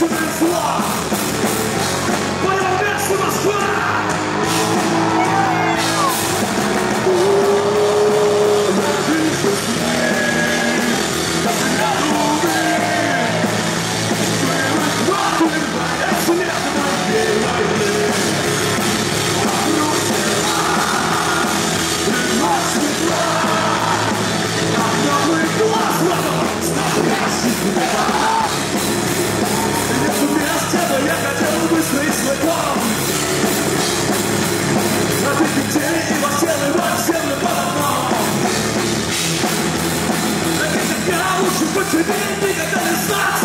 From the Vem bigger than the.